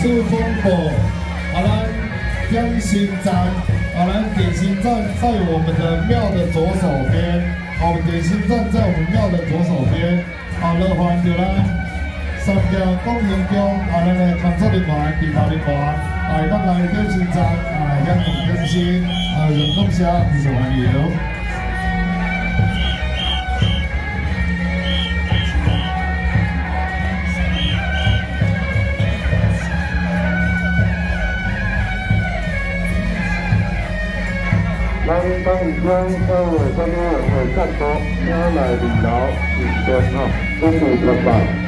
出风口，好了，江心站，好了，点心站在我们的庙的左手边，好，点心站在我们庙的左手边，好了，欢迎啦，三家公园中，好了来工作人员、地头人员，来到来点心站，啊，向同更新，啊，人工下，非常欢迎。咱当义乡社会参与会赞助，请来二楼，一边吼，支持一下。